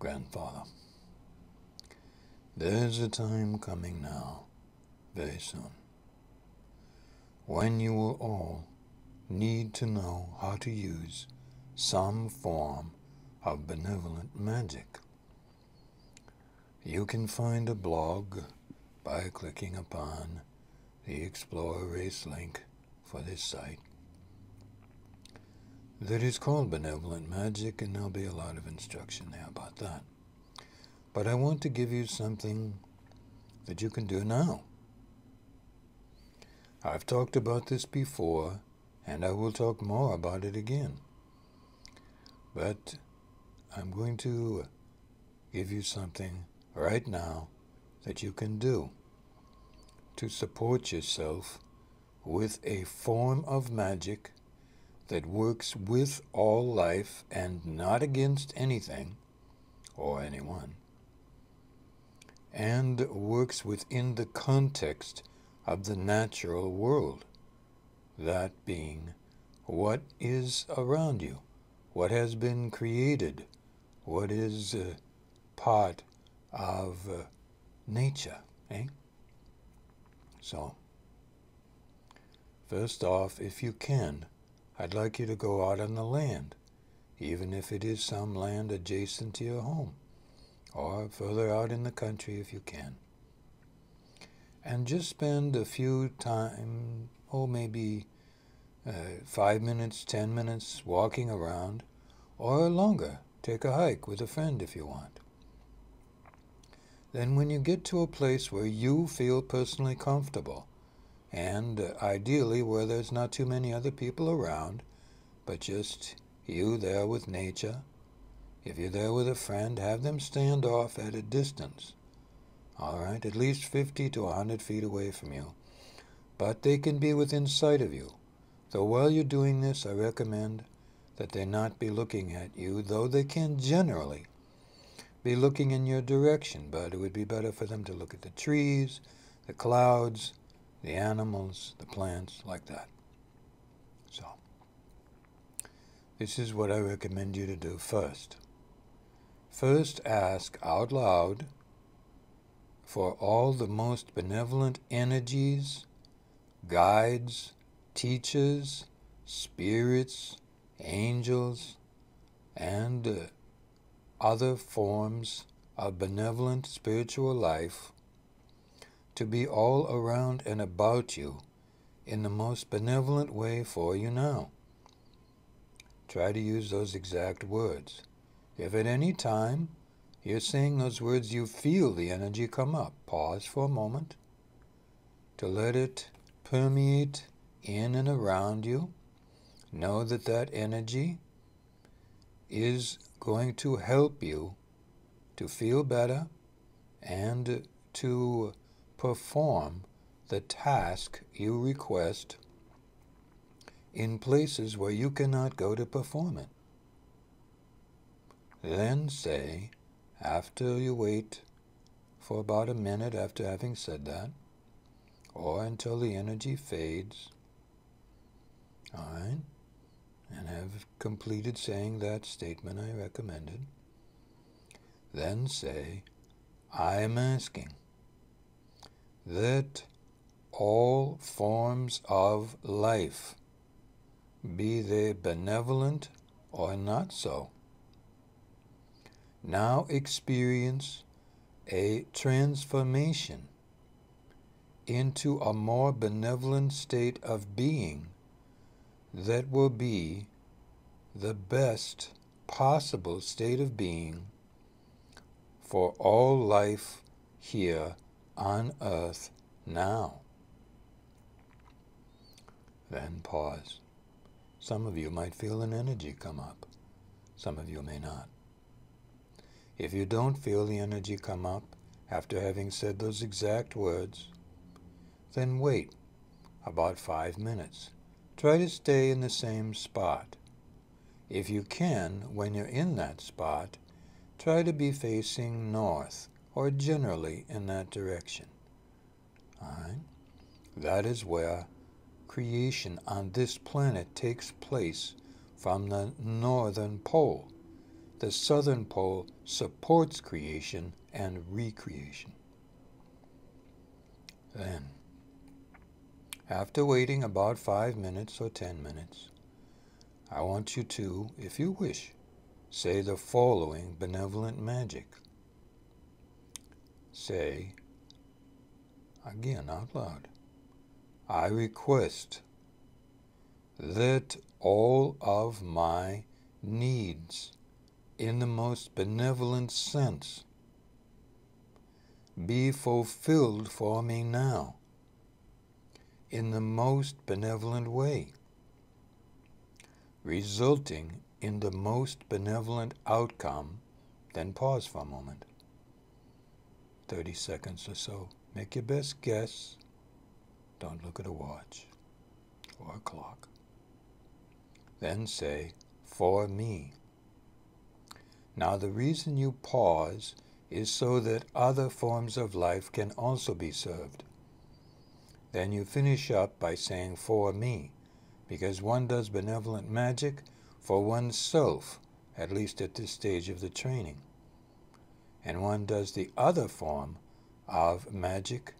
grandfather. There's a time coming now, very soon, when you will all need to know how to use some form of benevolent magic. You can find a blog by clicking upon the Explorer Race link for this site that is called Benevolent Magic, and there'll be a lot of instruction there about that. But I want to give you something that you can do now. I've talked about this before, and I will talk more about it again. But I'm going to give you something right now that you can do to support yourself with a form of magic that works with all life and not against anything or anyone, and works within the context of the natural world, that being what is around you, what has been created, what is uh, part of uh, nature, eh? So, first off, if you can, I'd like you to go out on the land, even if it is some land adjacent to your home, or further out in the country if you can. And just spend a few time, oh, maybe uh, five minutes, ten minutes walking around, or longer. Take a hike with a friend if you want. Then, when you get to a place where you feel personally comfortable, and uh, ideally where there's not too many other people around, but just you there with nature. If you're there with a friend, have them stand off at a distance. All right, at least 50 to 100 feet away from you. But they can be within sight of you. Though while you're doing this, I recommend that they not be looking at you, though they can generally be looking in your direction, but it would be better for them to look at the trees, the clouds, the animals, the plants, like that. So, this is what I recommend you to do first. First, ask out loud for all the most benevolent energies, guides, teachers, spirits, angels, and uh, other forms of benevolent spiritual life to be all around and about you in the most benevolent way for you now. Try to use those exact words. If at any time you're saying those words, you feel the energy come up, pause for a moment to let it permeate in and around you. Know that that energy is going to help you to feel better and to perform the task you request in places where you cannot go to perform it. Then say, after you wait for about a minute after having said that, or until the energy fades, all right, and have completed saying that statement I recommended, then say, I am asking that all forms of life, be they benevolent or not so, now experience a transformation into a more benevolent state of being that will be the best possible state of being for all life here on earth now. Then pause. Some of you might feel an energy come up. Some of you may not. If you don't feel the energy come up after having said those exact words, then wait about five minutes. Try to stay in the same spot. If you can, when you're in that spot, try to be facing north or generally in that direction. Alright? That is where creation on this planet takes place from the northern pole. the southern pole supports creation and recreation. Then, after waiting about five minutes or ten minutes, I want you to, if you wish, say the following benevolent magic. Say, again out loud, I request that all of my needs in the most benevolent sense be fulfilled for me now in the most benevolent way, resulting in the most benevolent outcome, then pause for a moment. 30 seconds or so. Make your best guess. Don't look at a watch or a clock. Then say, for me. Now the reason you pause is so that other forms of life can also be served. Then you finish up by saying, for me, because one does benevolent magic for oneself, at least at this stage of the training. And one does the other form of magic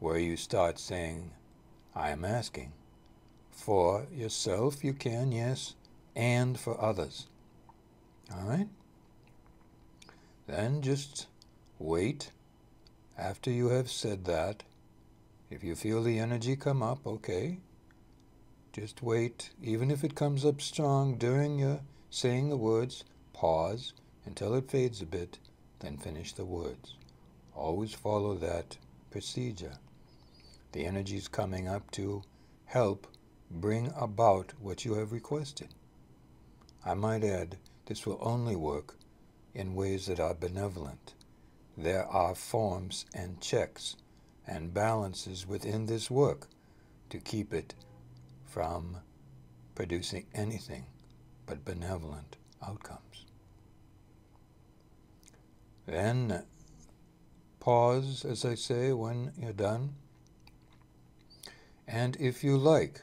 where you start saying, I am asking. For yourself, you can, yes, and for others. All right? Then just wait after you have said that. If you feel the energy come up, okay. Just wait, even if it comes up strong during your saying the words, pause until it fades a bit, then finish the words. Always follow that procedure. The energy is coming up to help bring about what you have requested. I might add, this will only work in ways that are benevolent. There are forms and checks and balances within this work to keep it from producing anything but benevolent outcomes. Then pause, as I say, when you're done. And if you like,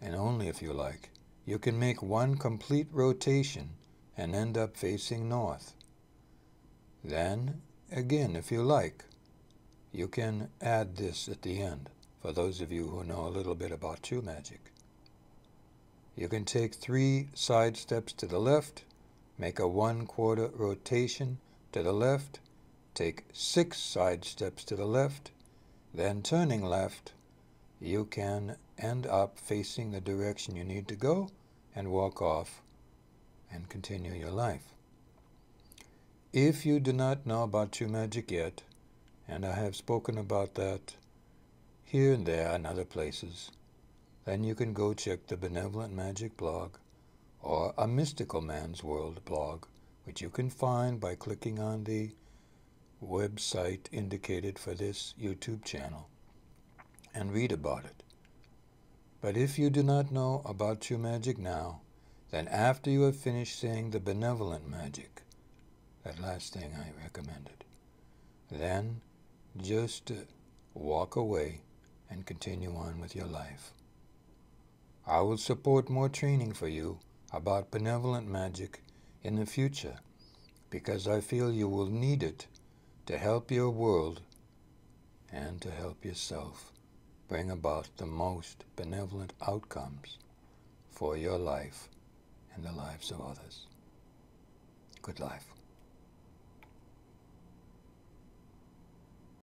and only if you like, you can make one complete rotation and end up facing north. Then, again, if you like, you can add this at the end, for those of you who know a little bit about true magic. You can take three side steps to the left, make a one quarter rotation to the left, take six side steps to the left, then turning left, you can end up facing the direction you need to go and walk off and continue your life. If you do not know about true magic yet, and I have spoken about that here and there and other places, then you can go check the Benevolent Magic blog or a Mystical Man's World blog, which you can find by clicking on the website indicated for this YouTube channel and read about it. But if you do not know about true magic now, then after you have finished saying the benevolent magic, that last thing I recommended, then just uh, walk away and continue on with your life. I will support more training for you about benevolent magic in the future because I feel you will need it to help your world and to help yourself bring about the most benevolent outcomes for your life and the lives of others. Good life.